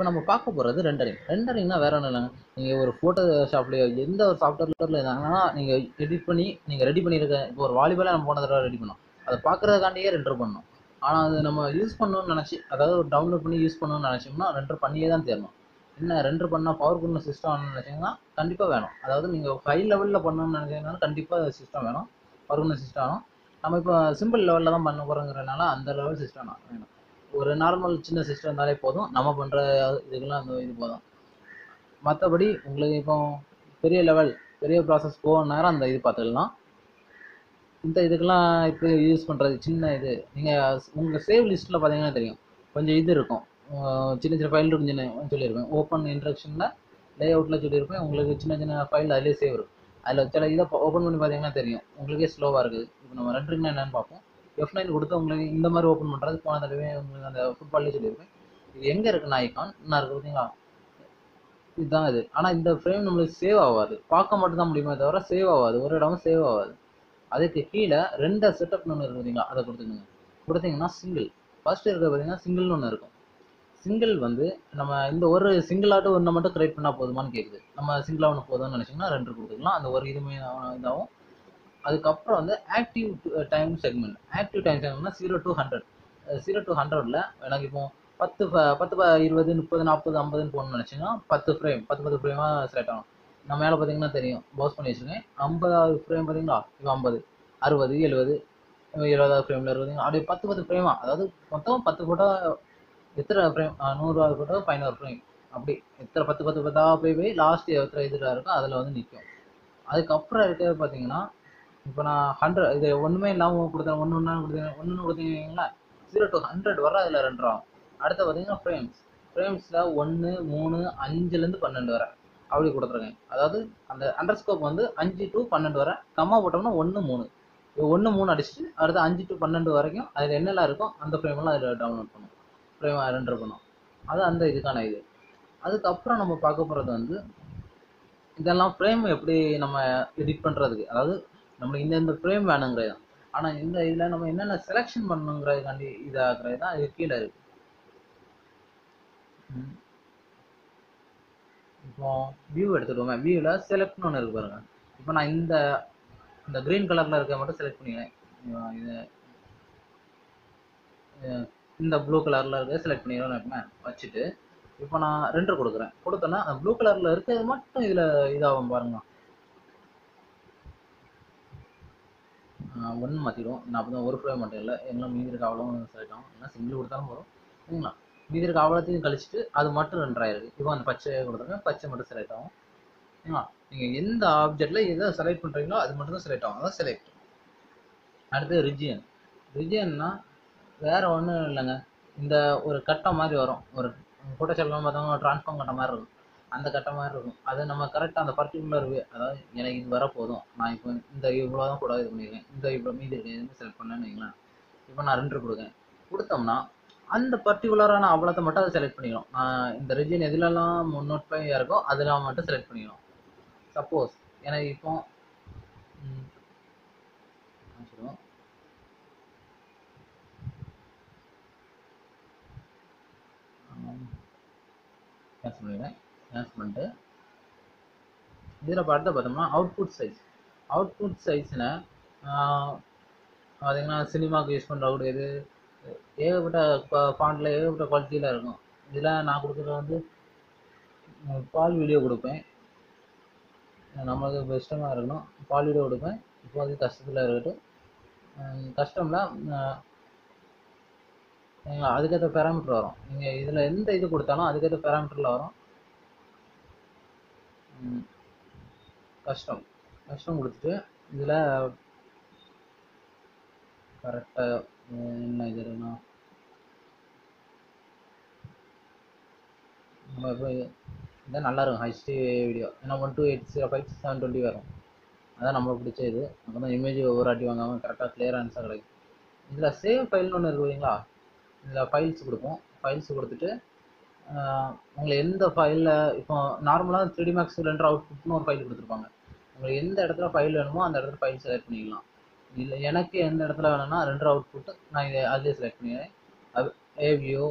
இப்போ நம்ம பார்க்க போகிறது ரெண்டரிங் ரெண்டரிங்னா வேற ஒன்றும் இல்லைங்க. நீங்கள் ஒரு ஃபோட்டோ ஷாப்லேயோ எந்த ஒரு சாஃப்ட்வேரில் இருந்தாங்கன்னா நீங்கள் எடிட் பண்ணி நீங்கள் ரெடி பண்ணியிருக்க இப்போ ஒரு வாலிபாலே நம்ம போன தடவை ரெடி பண்ணோம். அதை பார்க்குறதுக்காண்டியே ரெண்டர் பண்ணோம். ஆனால் அது நம்ம யூஸ் பண்ணணும்னு நினச்சி அதாவது ஒரு டவுன்லோட் பண்ணி யூஸ் பண்ணணும்னு நினச்சோம்னா ரெண்டர் பண்ணியே தான் தேரணும் என்ன ரெண்டர் பண்ணால் பவர் பண்ண சிஸ்டம் நினச்சிங்கன்னா கண்டிப்பாக வேணும். அதாவது நீங்கள் ஹை லெவலில் பண்ணணும்னு நினச்சிங்கன்னா கண்டிப்பாக சிஸ்டம் வேணும். பவர் பண்ண சிஸ்டம் வேணும். நம்ம இப்போ சிம்பிள் லெவலில் தான் பண்ண போகிறோங்கிறனால அந்த லெவல் சிஸ்டம் வேணும். ஒரு நார்மல் சின்ன சிஸ்டம் இருந்தாலே போதும். நம்ம பண்ணுற இதுக்கெல்லாம் அந்த இது போதும். மற்றபடி உங்களுக்கு இப்போ பெரிய லெவல் பெரிய ப்ராசஸ் போகிற நேரம் அந்த இது பார்த்துக்கலாம். இந்த இதுக்கெல்லாம் இப்போ யூஸ் பண்ணுறது சின்ன இது. நீங்கள் உங்கள் சேவ் லிஸ்ட்டில் பார்த்தீங்கன்னா தெரியும். கொஞ்சம் இது இருக்கும். சின்ன சின்ன ஃபைல் இருக்கும் சின்ன சொல்லியிருப்பேன். ஓப்பன் இன்ட்ரக்ஷனில் லே அவுட்டில் சொல்லியிருப்பேன். உங்களுக்கு சின்ன சின்ன ஃபைல் அதிலே சேவ் இருக்கும் அதில் சில இதை ஓப்பன் பண்ணி பார்த்தீங்கன்னா தெரியும். உங்களுக்கே ஸ்லோவாக இருக்குது. இப்போ நம்ம ரெண்டுக்குன்னா என்னென்னு பார்ப்போம். எஃப் நைன் கொடுத்து உங்களுக்கு இந்த மாதிரி ஓப்பன் பண்ணுறது போன தடவை உங்களுக்கு அந்த ஃபுட்பால்லே சொல்லியிருப்பேன் இது எங்கே இருக்குன்னு நாய்க்கான் நான் இருக்கு பார்த்தீங்களா? இதுதான் இது. ஆனால் இந்த ஃப்ரேம் நம்மளுக்கு சேவ் ஆகாது. பார்க்க மட்டும் தான் முடியுமே தவிர சேவ் ஆகாது. ஒரு இடமும் சேவ் ஆகாது. அதுக்கு கீழே ரெண்டு செட்டப்னு ஒன்று இருக்கு பார்த்தீங்களா? அதை கொடுத்துக்கோங்க. கொடுத்தீங்கன்னா சிங்கிள் ஃபர்ஸ்ட் இருக்க பார்த்தீங்கன்னா சிங்கிள்னு ஒன்று இருக்கும். சிங்கிள் வந்து நம்ம இந்த ஒரு சிங்கிள் ஒன்று ஒன்றை மட்டும் கிரியேட் பண்ணால் போதுமான்னு கேட்குது நம்ம சிங்கிளாக ஒன்று போதும்னு நினச்சிங்கன்னா ரெண்டு கொடுத்துக்கலாம். அந்த ஒரு இதுவுமே இதாகும் அதுக்கப்புறம் வந்து active time segment active time செக்மெண்ட்னா zero to hundred zero to ஹண்ட்ரடில் எனக்கு இப்போ பத்து பத்து இருபது முப்பது நாற்பது ஐம்பதுன்னு போகணும்னு நினச்சிங்கன்னா பத்து ஃப்ரேம் பத்து பத்து ஃப்ரேமாக செலக்ட் ஆகும் நம்ம மேலே பார்த்தீங்கன்னா தெரியும். பவுஸ் பண்ணி வச்சுருக்கேன். ஐம்பதாவது ஃப்ரேம் பார்த்தீங்களா இப்போ ஐம்பது அறுபது எழுபது எழுபதாவது ஃப்ரேமில் இருபது அப்படியே பத்து பத்து ஃப்ரேமா அதாவது மொத்தம் பத்து ஃபோட்டோ எத்தனை ஃப்ரேம் நூறுரூவா ஃபோட்டோ பதினோரு ஃப்ரேம் அப்படி எத்தனை பத்து பத்து பத்தாவது போய் போய் லாஸ்ட் எத்தனை இதில் இருக்கோ அதில் வந்து நிற்கும் அதுக்கப்புறம் இருக்கிறது பார்த்தீங்கன்னா இப்போ நான் ஹண்ட்ரட் இது ஒன்றுமே இல்லாமல் கொடுத்தேன் ஒன்று ஒன்றா கொடுத்தேன் ஒன்று கொடுத்தீங்கன்னா ஜீரோ டு ஹண்ட்ரட் வர அதில் ரெண்டு ரூபா அடுத்து பார்த்தீங்கன்னா ஃப்ரேம்ஸ் ஃப்ரேம்ஸில் ஒன்று மூணு அஞ்சுலேருந்து பன்னெண்டு வரை அப்படி கொடுத்துருக்கேன். அதாவது அந்த அண்டர்ஸ்கோப் வந்து அஞ்சு டு பன்னெண்டு வரை கம்மா போட்டோம்னா ஒன்று மூணு. ஒன்று மூணு அடிச்சுட்டு அடுத்து அஞ்சு டு பன்னெண்டு வரைக்கும் அதில் என்னெல்லாம் இருக்கோ அந்த ஃப்ரேமெல்லாம் அதில் டவுன்லோட் பண்ணும். ஃப்ரேம் ரெண்டர் பண்ணும். அது அந்த இதுக்கான இது. அதுக்கப்புறம் நம்ம பார்க்க போகிறது வந்து இதெல்லாம் ஃப்ரேம் எப்படி நம்ம எடிட் பண்ணுறதுக்கு அதாவது நம்மளுக்கு இந்த இந்த ஃப்ரேம் வேணுங்கிறது தான் ஆனால் இந்த இதில் நம்ம என்னென்ன செலெக்ஷன் பண்ணணுங்கிறதுக்காண்டி இதாகிறது தான் இது கீழே இருக்கு. இப்போ வியூ எடுத்துடுவோமே வியூவில் செலக்ட்னு ஒன்று இருக்கு பாருங்க. இப்போ நான் இந்த இந்த க்ரீன் கலரில் இருக்க மட்டும் செலக்ட் பண்ணிக்கிறேன். இது இந்த ப்ளூ கலரில் இருக்க செலக்ட் பண்ணிக்கிறேன் வச்சுட்டு இப்போ நான் ரெண்டர் கொடுக்குறேன். கொடுத்தேன்னா அந்த ப்ளூ கலரில் இருக்கிறது மட்டும் இதில் இதாகும் பாருங்க. ஒன்று மாற்றிடுவோம் நான் அப்போ தான் ஒரு ஃப்ரேம் மட்டும் இல்லை. எல்லாம் மீதி இருக்க அவ்வளோ செலக்ட் ஆகும் ஏன்னா சிங்கிள் கொடுத்தாலும் போதும் சரிங்களா மீதி இருக்க அவ்வளோத்தையும் கழிச்சிட்டு அது மட்டும் ரெண்டாயிருக்கு இப்போ அந்த பச்சை கொடுத்துருங்க. பச்சை மட்டும் செலக்ட் ஆகும். சரிங்களா நீங்கள் எந்த ஆப்ஜெக்டில் எதை செலக்ட் பண்ணுறீங்களோ அது மட்டும் தான் செலக்ட் ஆகும். அதான் செலக்ட் அடுத்து ரிஜியன் ரிஜியன்னா வேறு ஒன்றும் இல்லைங்க. இந்த ஒரு கட்டம் மாதிரி வரும். ஒரு ஃபோட்டோஷாப்லாம் பார்த்தோம்னா ட்ரான்ஸ்ஃபார்ம் கட்ட மாதிரி இருக்கும். அந்த கட்டம் மாதிரி இருக்கும். அது நம்ம கரெக்டாக அந்த பர்டிகுலர் அதாவது எனக்கு இது வர போதும். நான் இப்போ இந்த இவ்வளோ தான் கூட இது பண்ணியிருக்கேன் இந்த இவ்வளோ மீதி செலக்ட் பண்ணேன்னு வைங்களேன். இப்போ நான் ரெண்டு கொடுக்கேன் கொடுத்தோம்னா அந்த பர்டிகுலரான அவ்வளோத்தை மட்டும் அதை செலக்ட் பண்ணிக்கணும் நான் இந்த ரிஜியன் எதுலலாம் நோட் இருக்கோ அதெல்லாம் மட்டும் செலக்ட் பண்ணிக்கணும் சப்போஸ் எனக்கு இப்போ ம், சொல்லுவோம் பண்ணிட்டு இதில் பார்த்து பார்த்தோம்னா அவுட்புட் சைஸ் அவுட்புட் சைஸில் பார்த்தீங்கன்னா சினிமாவுக்கு யூஸ் பண்ணுற அவுட் இது ஏகப்பட்ட ஃபாண்டில் ஏகப்பட்ட குவாலிட்டியில் இருக்கும். இதில் நான் கொடுக்குறது வந்து பால் வீடியோ கொடுப்பேன். நம்மளுக்கு பெஸ்ட்டமாக இருக்கணும். பால் வீடியோ கொடுப்பேன். இப்போதைக்கு கஷ்டத்தில் இருக்கட்டும். கஷ்டமில் அதுக்கேற்ற பேராமீட்டர் வரும். நீங்கள் இதில் எந்த இது கொடுத்தாலும் அதுக்கேற்ற பேராமீட்டரில் வரும். கஷ்டம். கஷ்டம் கொடுத்துட்டு இதில் கரெக்டாக என்ன இது நம்ம இப்போ இதான் நல்லாயிருக்கும் ஹைஸ்டி வீடியோ ஏன்னா one two eight zero five seven twenty வரும். அதான் நம்மளுக்கு பிடிச்ச இது. அப்போ தான் இமேஜ் ஒவ்வொரு வாட்டி வாங்காமல் கரெக்டாக கிளியர் ஆன்சர் கிடைக்கும். இதில் சேவ் ஃபைல்னு ஒன்று இருக்கு இல்லைங்களா இதில் ஃபைல்ஸ் கொடுப்போம். ஃபைல்ஸ் கொடுத்துட்டு உங்களை உங்களுக்கு எந்த ஃபைலில் இப்போ நார்மலாக த்ரீ டி மேக்ஸ் ரெண்டர் அவுட்புட்னு ஒரு ஃபைல் கொடுத்துருப்பாங்க. உங்களுக்கு எந்த இடத்துல ஃபைல் வேணுமோ அந்த இடத்துல ஃபைல் செலக்ட் பண்ணிக்கலாம். இல்லை எனக்கு எந்த இடத்துல வேணும்னா ரெண்டர் அவுட்புட் நான் இதை அதிலே செலக்ட் பண்ணிடுறேன். அது ஏவியோ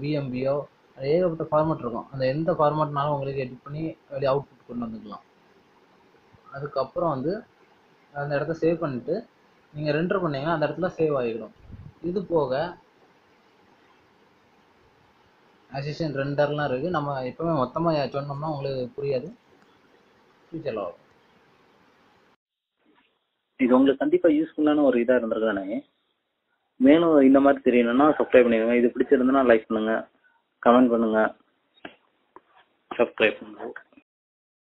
பிஎம்பியோ ஏகப்பட்ட ஃபார்மேட் இருக்கும். அந்த எந்த ஃபார்மேட்னாலும் உங்களுக்கு எடிட் பண்ணி வெளியே அவுட்புட் கொண்டு வந்துக்கலாம். அதுக்கப்புறம் வந்து அந்த இடத்த சேவ் பண்ணிவிட்டு நீங்கள் ரெண்டர் பண்ணீங்கன்னா அந்த இடத்துல சேவ் ஆகிடும். இது போக அசிஸ்டன்ட் ரெண்டர்லாம் இருக்குது நம்ம எப்போவுமே மொத்தமாக சொன்னோம்னா உங்களுக்கு புரியாது. ஃபியூச்சரில் வரும். இது உங்களுக்கு கண்டிப்பாக யூஸ்ஃபுல்லான ஒரு இதாக இருந்திருக்கு தானே? மேலும் இந்த மாதிரி தெரியணும்னா சப்ஸ்கிரைப் பண்ணிடுங்க இது பிடிச்சிருந்ததுன்னா லைக் பண்ணுங்கள் கமெண்ட் பண்ணுங்கள் சப்ஸ்கிரைப் பண்ணுங்க.